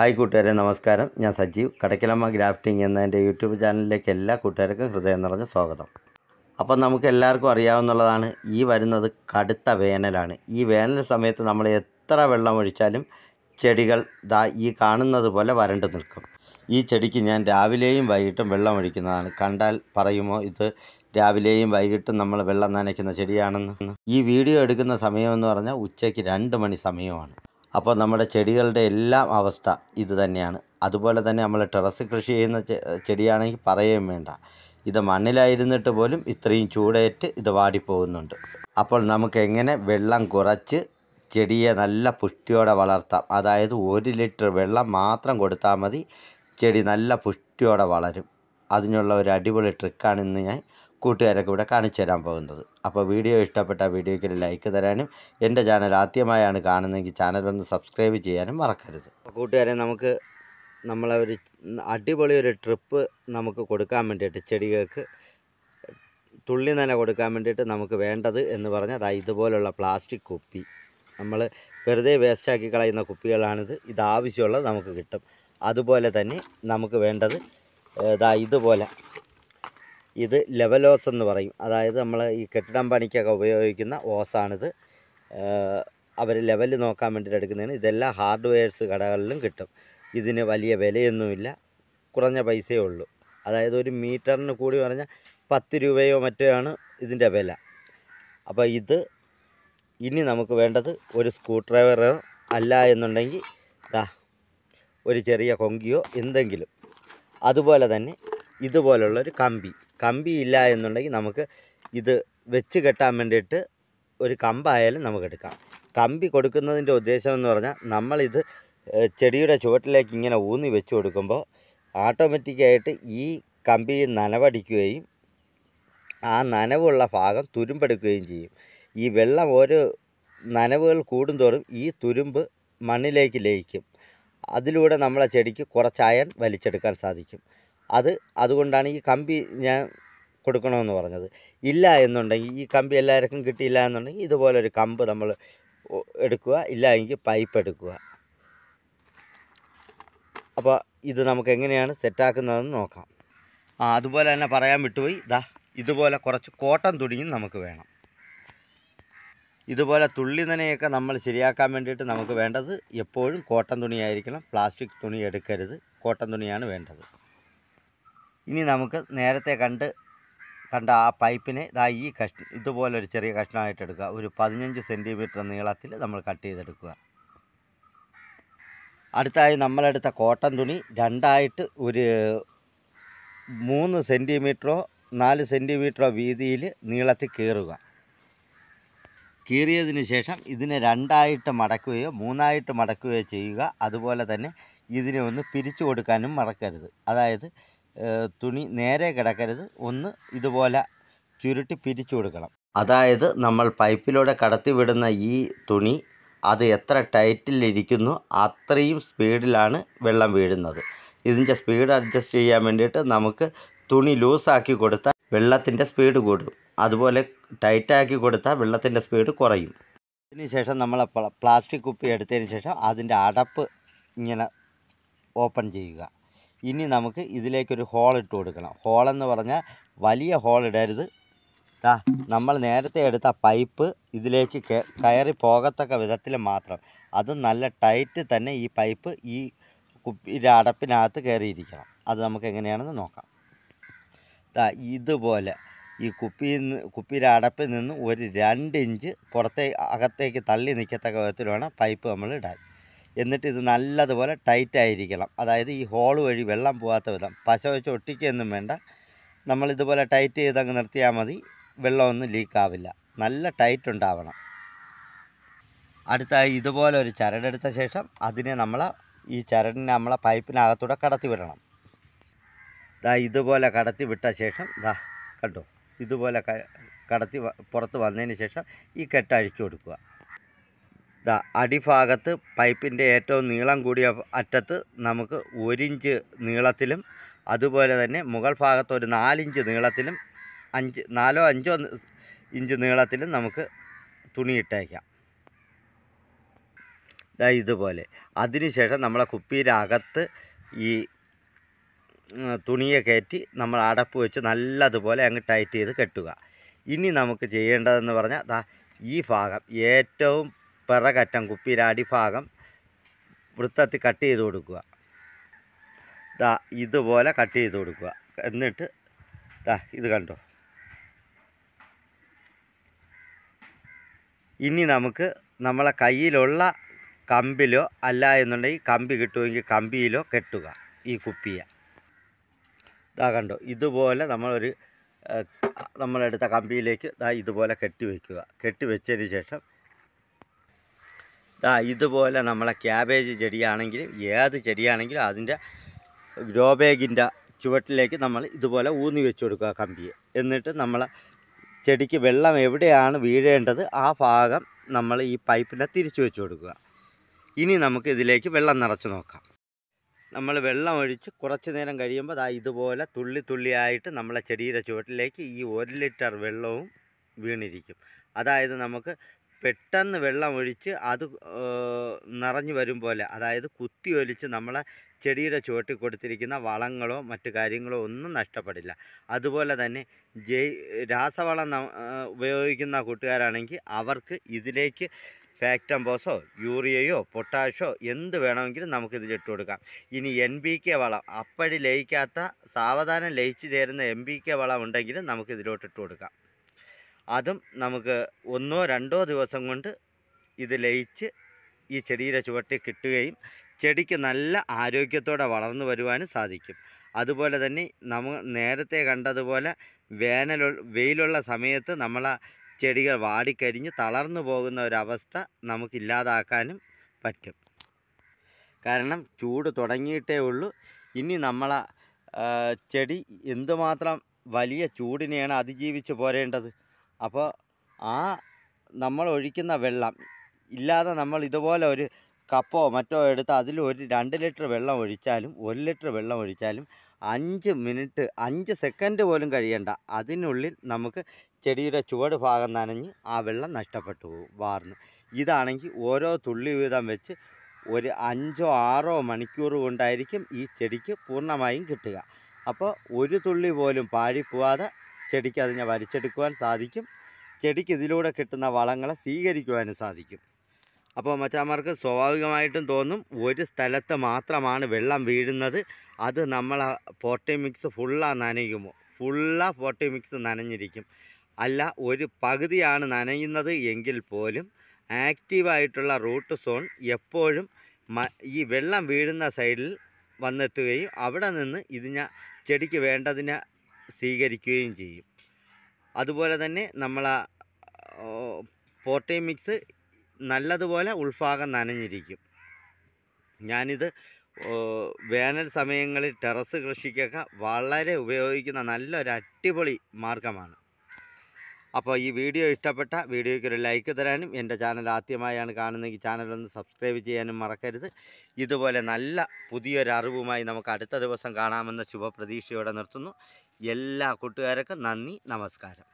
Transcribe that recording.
Hi കൂട്ടുകാരെ നമസ്കാരം. ഞാൻ സജീവ്. കടക്കിലമ്മ ഗ്രാഫ്റ്റിംഗ് എന്ന എന്റെ യൂട്യൂബ് ചാനലിലേക്ക് എല്ലാ കൂട്ടുകാർക്കും ഹൃദയം നിറഞ്ഞ സ്വാഗതം. അപ്പം നമുക്ക് എല്ലാവർക്കും അറിയാവുന്നതാണ് ഈ വരുന്നത് കടുത്ത വേനലാണ്. ഈ വേനൽ സമയത്ത് നമ്മൾ എത്ര വെള്ളം ഒഴിച്ചാലും ചെടികൾ ദാ ഈ കാണുന്നത് പോലെ വരണ്ടു നിൽക്കും. ഈ ചെടിക്ക് ഞാൻ രാവിലെയും വൈകിട്ടും വെള്ളം ഒഴിക്കുന്നതാണ്. കണ്ടാൽ പറയുമോ ഇത് രാവിലെയും വൈകിട്ടും നമ്മൾ വെള്ളം നനയ്ക്കുന്ന ചെടിയാണെന്ന്? ഈ വീഡിയോ എടുക്കുന്ന സമയമെന്ന് പറഞ്ഞാൽ ഉച്ചയ്ക്ക് രണ്ട് മണി സമയമാണ്. അപ്പോൾ നമ്മുടെ ചെടികളുടെ എല്ലാം അവസ്ഥ ഇത് തന്നെയാണ്. അതുപോലെ തന്നെ നമ്മൾ ടെറസ് കൃഷി ചെയ്യുന്ന ചെടിയാണെങ്കിൽ പറയുകയും വേണ്ട. ഇത് മണ്ണിലായിരുന്നിട്ട് പോലും ഇത്രയും ചൂടേറ്റ് ഇത് വാടിപ്പോകുന്നുണ്ട്. അപ്പോൾ നമുക്ക് എങ്ങനെ വെള്ളം കുറച്ച് ചെടിയെ നല്ല പുഷ്ടിയോടെ വളർത്താം. അതായത് ഒരു ലിറ്റർ വെള്ളം മാത്രം കൊടുത്താൽ മതി ചെടി നല്ല പുഷ്ടിയോടെ വളരും. അതിനുള്ള ഒരു അടിപൊളി ട്രിക്കാണ് ഇന്ന് ഞാൻ കൂട്ടുകാരൊക്കെ ഇവിടെ കാണിച്ചു തരാൻ പോകുന്നത്. അപ്പോൾ വീഡിയോ ഇഷ്ടപ്പെട്ട വീഡിയോയ്ക്ക് ഒരു ലൈക്ക് തരാനും എന്റെ ചാനൽ ആദ്യമായാണ് കാണുന്നതെങ്കിൽ ചാനൽ ഒന്ന് സബ്സ്ക്രൈബ് ചെയ്യാനും മറക്കരുത്. കൂട്ടുകാരെ നമുക്ക് നമ്മളെ ഒരു അടിപൊളി ഒരു ട്രിപ്പ് നമുക്ക് കൊടുക്കാൻ വേണ്ടിയിട്ട് ചെടികൾക്ക് തുള്ളി നന കൊടുക്കാൻ വേണ്ടിയിട്ട് നമുക്ക് വേണ്ടത് എന്ന് പറഞ്ഞാൽ അതാ ഇതുപോലുള്ള പ്ലാസ്റ്റിക് കുപ്പി. നമ്മൾ വെറുതെ വേസ്റ്റാക്കി കളയുന്ന കുപ്പികളാണിത്. ഇത് ആവശ്യമുള്ളത് നമുക്ക് കിട്ടും. അതുപോലെ തന്നെ നമുക്ക് വേണ്ടത് ഇതാ ഇതുപോലെ ഇത് ലെവൽ ഓസ് എന്ന് പറയും. അതായത് നമ്മൾ ഈ കെട്ടിടം പണിക്കൊക്കെ ഉപയോഗിക്കുന്ന ഓസാണിത് അവർ ലെവൽ നോക്കാൻ വേണ്ടിയിട്ട് എടുക്കുന്നതിന് ഇതെല്ലാം ഹാർഡ്വെയർസ് കടകളിലും കിട്ടും. ഇതിന് വലിയ വിലയൊന്നുമില്ല. കുറഞ്ഞ പൈസയേ ഉള്ളൂ. അതായത് ഒരു മീറ്ററിന് കൂടി പറഞ്ഞാൽ പത്ത് രൂപയോ മറ്റോ ആണ് ഇതിന്റെ വില. അപ്പോൾ ഇത് ഇനി നമുക്ക് വേണ്ടത് ഒരു സ്ക്രൂ ഡ്രൈവറോ അല്ല എന്നുണ്ടെങ്കിൽ ദാ ഒരു ചെറിയ കൊങ്കിയോ എന്തെങ്കിലും. അതുപോലെ തന്നെ ഇതുപോലുള്ളൊരു കമ്പി. കമ്പി ഇല്ല എന്നുണ്ടെങ്കിൽ നമുക്ക് ഇത് വെച്ച് കെട്ടാൻ വേണ്ടിയിട്ട് ഒരു കമ്പായാലും നമുക്ക് എടുക്കാം. കമ്പി കൊടുക്കുന്നതിന്റെ ഉദ്ദേശം എന്ന് പറഞ്ഞാൽ നമ്മളിത് ചെടിയുടെ ചുവട്ടിലേക്ക് ഇങ്ങനെ ഊന്നി വെച്ച് കൊടുക്കുമ്പോൾ ഓട്ടോമാറ്റിക്കായിട്ട് ഈ കമ്പി നനവടിക്കുകയും ആ നനവുള്ള ഭാഗം തുരുമ്പെടുക്കുകയും ചെയ്യും. ഈ വെള്ളം ഓരോ നനവുകൾ കൂടുന്തോറും ഈ തുരുമ്പ് മണ്ണിലേക്ക് ലയിക്കും. അതിലൂടെ നമ്മളെ ചെടിക്ക് കുറച്ച് അയൺ വലിച്ചെടുക്കാൻ സാധിക്കും. അത് അതുകൊണ്ടാണ് ഈ കമ്പി ഞാൻ കൊടുക്കണമെന്ന് പറഞ്ഞത്. ഇല്ല എന്നുണ്ടെങ്കിൽ ഈ കമ്പി എല്ലാവർക്കും കിട്ടിയില്ല എന്നുണ്ടെങ്കിൽ ഇതുപോലൊരു കമ്പ് നമ്മൾ എടുക്കുക. ഇല്ല എങ്കിൽ പൈപ്പ് എടുക്കുക. അപ്പോൾ ഇത് നമുക്ക് എങ്ങനെയാണ് സെറ്റാക്കുന്നതെന്ന് നോക്കാം. ആ അതുപോലെ തന്നെ പറയാൻ വിട്ടുപോയി. ഇതാ ഇതുപോലെ കുറച്ച് കോട്ടൺ തുണിയും നമുക്ക് വേണം. ഇതുപോലെ തുള്ളി നനയൊക്കെ നമ്മൾ ശരിയാക്കാൻ വേണ്ടിയിട്ട് നമുക്ക് വേണ്ടത് എപ്പോഴും കോട്ടൻ തുണിയായിരിക്കണം. പ്ലാസ്റ്റിക് തുണി എടുക്കരുത്. കോട്ടൻ തുണിയാണ് വേണ്ടത്. ഇനി നമുക്ക് നേരത്തെ കണ്ട് കണ്ട ആ പൈപ്പിനെ ഇതാ ഈ കഷ് ഇതുപോലൊരു ചെറിയ കഷ്ണമായിട്ട് എടുക്കുക. ഒരു പതിനഞ്ച് സെന്റിമീറ്റർ നീളത്തിൽ നമ്മൾ കട്ട് ചെയ്തെടുക്കുക. അടുത്തായി നമ്മളെടുത്ത കോട്ടൺ തുണി രണ്ടായിട്ട് ഒരു മൂന്ന് സെന്റിമീറ്ററോ നാല് സെന്റിമീറ്ററോ വീതിയിൽ നീളത്തിൽ കീറുക. കീറിയതിന് ശേഷം ഇതിനെ രണ്ടായിട്ട് മടക്കുകയോ മൂന്നായിട്ട് മടക്കുകയോ ചെയ്യുക. അതുപോലെ തന്നെ ഇതിനെ ഒന്ന് പിരിച്ചു കൊടുക്കാനും മറക്കരുത്. അതായത് തുണി നേരെ കിടക്കരുത്. ഒന്ന് ഇതുപോലെ ചുരുട്ടി പിരിച്ചു കൊടുക്കണം. അതായത് നമ്മൾ പൈപ്പിലൂടെ കടത്തിവിടുന്ന ഈ തുണി അത് എത്ര ടൈറ്റിലിരിക്കുന്നു അത്രയും സ്പീഡിലാണ് വെള്ളം വീഴുന്നത്. ഇതിന്റെ സ്പീഡ് അഡ്ജസ്റ്റ് ചെയ്യാൻ വേണ്ടിയിട്ട് നമുക്ക് തുണി ലൂസാക്കി കൊടുത്താൽ വെള്ളത്തിന്റെ സ്പീഡ് കൂടും. അതുപോലെ ടൈറ്റാക്കി കൊടുത്താൽ വെള്ളത്തിന്റെ സ്പീഡ് കുറയും. ശേഷം നമ്മൾ പ്ലാസ്റ്റിക് കുപ്പി എടുത്തതിന് ശേഷം അതിന്റെ അടപ്പ് ഇങ്ങനെ ഓപ്പൺ ചെയ്യുക. ഇനി നമുക്ക് ഇതിലേക്കൊരു ഹോൾ ഇട്ട് കൊടുക്കണം. ഹോളെന്ന് പറഞ്ഞാൽ വലിയ ഹോൾ ഇടരുത്. ദാ നമ്മൾ നേരത്തെ എടുത്ത പൈപ്പ് ഇതിലേക്ക് കയറി പോകത്തക്ക വിധത്തിൽ മാത്രം. അത് നല്ല ടൈറ്റ് തന്നെ ഈ പൈപ്പ് ഈ കുപ്പിന്റെ അടപ്പിനകത്ത് കയറിയിരിക്കണം. അത് നമുക്ക് എങ്ങനെയാണെന്ന് നോക്കാം. ദാ ഇതുപോലെ ഈ കുപ്പിയിൽ നിന്ന് കുപ്പിയുടെ അടപ്പിൽ നിന്ന് ഒരു രണ്ട് ഇഞ്ച് പുറത്തേ അകത്തേക്ക് തള്ളി നിൽക്കത്തക്ക വിധത്തിൽ വേണം പൈപ്പ് നമ്മൾ ഇടാൻ എന്നിട്ട് ഇത് നല്ലതുപോലെ ടൈറ്റ് ആയിരിക്കണം. അതായത് ഈ ഹോൾ വഴി വെള്ളം പോകാത്ത വിധം. പശ വെച്ച് ഒട്ടിക്കുകയൊന്നും വേണ്ട. നമ്മളിതുപോലെ ടൈറ്റ് ചെയ്തങ്ങ് നിർത്തിയാൽ മതി. വെള്ളമൊന്നും ലീക്കാവില്ല നല്ല ടൈറ്റ് ഉണ്ടാവണം. അടുത്തായി ഇതുപോലെ ഒരു ചരടെടുത്ത ശേഷം അതിനെ നമ്മൾ ഈ ചരടിനെ നമ്മളെ പൈപ്പിനകത്തൂടെ കടത്തി വിടണം. ദാ ഇതുപോലെ കടത്തി വിട്ട ശേഷം ദാ കണ്ടോ? ഇതുപോലെ കടത്തി പുറത്ത് വന്നതിന് ശേഷം ഈ കെട്ട് അഴിച്ചു കൊടുക്കുക. ദാ അടിഭാഗത്ത് പൈപ്പിന്റെ ഏറ്റവും നീളം കൂടിയ അറ്റത്ത് നമുക്ക് ഒരിഞ്ച് നീളത്തിലും അതുപോലെ തന്നെ മുകൾ ഭാഗത്ത് ഒരു നാലിഞ്ച് നീളത്തിലും അഞ്ച് നാലോ അഞ്ചോ ഇഞ്ച് നീളത്തിലും നമുക്ക് തുണി ഇട്ടേക്കാം. ദാ ഇതുപോലെ. അതിനുശേഷം നമ്മളെ കുപ്പിയുടെ അകത്ത് ഈ തുണിയെ കയറ്റി നമ്മൾ അടപ്പ് വെച്ച് നല്ലതുപോലെ അങ്ങ് ടൈറ്റ് ചെയ്ത് കെട്ടുക. ഇനി നമുക്ക് ചെയ്യേണ്ടതെന്ന് പറഞ്ഞാൽ ഈ ഭാഗം ഏറ്റവും പിറകറ്റം കുപ്പിയുടെ അടിഭാഗം വൃത്തത്തിൽ കട്ട് ചെയ്ത് കൊടുക്കുക. ദാ ഇതുപോലെ കട്ട് ചെയ്ത് കൊടുക്കുക. എന്നിട്ട് ദാ ഇത് കണ്ടോ? ഇനി നമുക്ക് നമ്മളെ കയ്യിലുള്ള കമ്പിലോ അല്ല എന്നുണ്ടെങ്കിൽ കമ്പി കിട്ടുമെങ്കിൽ കമ്പിയിലോ കെട്ടുക ഈ കുപ്പിയെ. ഇതാ കണ്ടോ? ഇതുപോലെ നമ്മളൊരു നമ്മളെടുത്ത കമ്പിയിലേക്ക് ദാ ഇതുപോലെ കെട്ടി വയ്ക്കുക. കെട്ടി വെച്ചതിന് ശേഷം ദാ ഇതുപോലെ നമ്മളെ ക്യാബേജ് ചെടിയാണെങ്കിലും ഏത് ചെടിയാണെങ്കിലും അതിന്റെ ഗ്രോ ബാഗിന്റെ ചുവട്ടിലേക്ക് നമ്മൾ ഇതുപോലെ ഊന്നി വെച്ച് കൊടുക്കുക കമ്പിയെ. എന്നിട്ട് നമ്മളെ ചെടിക്ക് വെള്ളം എവിടെയാണ് വീഴേണ്ടത് ആ ഭാഗം നമ്മൾ ഈ പൈപ്പിനെ തിരിച്ചു വെച്ച് കൊടുക്കുക. ഇനി നമുക്ക് ഇതിലേക്ക് വെള്ളം നിറച്ച് നോക്കാം. നമ്മൾ വെള്ളം ഒഴിച്ച് കുറച്ച് നേരം കഴിയുമ്പോൾ ദാ ഇതുപോലെ തുള്ളി തുള്ളിയായിട്ട് നമ്മളെ ചെടിയുടെ ചുവട്ടിലേക്ക് ഈ ഒരു ലിറ്റർ വെള്ളവും വീണിരിക്കും. അതായത് നമുക്ക് പെട്ടെന്ന് വെള്ളം ഒഴിച്ച് അത് നിറഞ്ഞു വരും പോലെ അതായത് കുത്തി ഒലിച്ച് നമ്മളെ ചെടിയുടെ ചുവട്ടിൽ കൊടുത്തിരിക്കുന്ന വളങ്ങളോ മറ്റു കാര്യങ്ങളോ ഒന്നും നഷ്ടപ്പെടില്ല. അതുപോലെ തന്നെ ജൈ രാസവളം ഉപയോഗിക്കുന്ന കൂട്ടുകാരാണെങ്കിൽ അവർക്ക് ഇതിലേക്ക് ഫാക്ടംബോസോ യൂറിയയോ പൊട്ടാഷോ എന്ത് വേണമെങ്കിലും നമുക്ക് ഇതിലിട്ട് കൊടുക്കാം. ഇനി എൻ ബി കെ വളം അപ്പടി ലയിക്കാത്ത സാവധാനം ലയിച്ചു ചേരുന്ന എം ബി കെ വളം ഉണ്ടെങ്കിൽ നമുക്ക് ഇതിലോട്ട് ഇട്ട് കൊടുക്കാം. അതും നമുക്ക് ഒന്നോ രണ്ടോ ദിവസം കൊണ്ട് ഇത് ലയിച്ച് ഈ ചെടിയുടെ ചുവട്ടിൽ കിട്ടുകയും ചെടിക്ക് നല്ല ആരോഗ്യത്തോടെ വളർന്നു വരുവാനും സാധിക്കും. അതുപോലെ തന്നെ നമ്മൾ നേരത്തെ കണ്ടതുപോലെ വേനൽ വെയിലുള്ള സമയത്ത് നമ്മളെ ചെടികൾ വാടിക്കരിഞ്ഞ് തളർന്നു പോകുന്ന ഒരവസ്ഥ നമുക്കില്ലാതാക്കാനും പറ്റും. കാരണം ചൂട് തുടങ്ങിയിട്ടേ ഉള്ളൂ. ഇനി നമ്മളെ ചെടി എന്തുമാത്രം വലിയ ചൂടിനെയാണ് അതിജീവിച്ച് പോരേണ്ടത്? അപ്പോൾ ആ നമ്മൾ ഒഴിക്കുന്ന വെള്ളം ഇല്ലാതെ നമ്മൾ ഇതുപോലെ ഒരു കപ്പോ മറ്റോ എടുത്ത് അതിൽ ഒരു രണ്ട് ലിറ്റർ വെള്ളം ഒഴിച്ചാലും ഒരു ലിറ്റർ വെള്ളം ഒഴിച്ചാലും അഞ്ച് മിനിറ്റ് അഞ്ച് സെക്കൻഡ് പോലും കഴിയണ്ട. അതിനുള്ളിൽ നമുക്ക് ചെടിയുടെ ചുവട് ഭാഗം നനഞ്ഞ് ആ വെള്ളം നഷ്ടപ്പെട്ടു പോകും വാർന്ന്. ഇതാണെങ്കിൽ ഓരോ തുള്ളി വീതം വെച്ച് ഒരു അഞ്ചോ ആറോ മണിക്കൂർ കൊണ്ടായിരിക്കും ഈ ചെടിക്ക് പൂർണമായും കിട്ടുക. അപ്പോൾ ഒരു തുള്ളി പോലും പാഴിപ്പോവാതെ ചെടിക്ക് അതിനെ വലിച്ചെടുക്കുവാൻ സാധിക്കും. ചെടിക്ക് ഇതിലൂടെ കിട്ടുന്ന വളങ്ങളെ സ്വീകരിക്കുവാനും സാധിക്കും. അപ്പോൾ മച്ചാമാർക്ക് സ്വാഭാവികമായിട്ടും തോന്നും ഒരു സ്ഥലത്ത് മാത്രമാണ് വെള്ളം വീഴുന്നത്. അത് നമ്മൾ പോട്ടി മിക്സ് ഫുള്ളാ നനയുമോ ഫുള്ളാ പോട്ടി മിക്സ് നനഞ്ഞിരിക്കും. അല്ല ഒരു പകുതിയാണ് നനയുന്നത് എങ്കിൽ പോലും ആക്റ്റീവായിട്ടുള്ള റൂട്ട് സോൺ എപ്പോഴും ഈ വെള്ളം വീഴുന്ന സൈഡിൽ വന്നെത്തുകയും അവിടെ നിന്ന് ഇതിനെ ചെടിക്ക് വേണ്ടതിനെ സ്വീകരിക്കുകയും ചെയ്യും. അതുപോലെ തന്നെ നമ്മൾ ആ പോട്ടേ മിക്സ് നല്ലതുപോലെ ഉൾഭാഗം നനഞ്ഞിരിക്കും. ഞാനിത് വേനൽ സമയങ്ങളിൽ ടെറസ് കൃഷിക്കൊക്കെ വളരെ ഉപയോഗിക്കുന്ന നല്ലൊരു അടിപൊളി മാർഗമാണ്. അപ്പോൾ ഈ വീഡിയോ ഇഷ്ടപ്പെട്ട വീഡിയോയ്ക്ക് ഒരു ലൈക്ക് തരാനും എന്റെ ചാനൽ ആദ്യമായാണ് കാണുന്നതെങ്കിൽ ചാനലൊന്ന് സബ്സ്ക്രൈബ് ചെയ്യാനും മറക്കരുത്. ഇതുപോലെ നല്ല പുതിയൊരറിവുമായി നമുക്ക് അടുത്ത ദിവസം കാണാമെന്ന ശുഭപ്രതീക്ഷയോടെ നിർത്തുന്നു. എല്ലാ കൂട്ടുകാർക്കും നന്ദി നമസ്കാരം.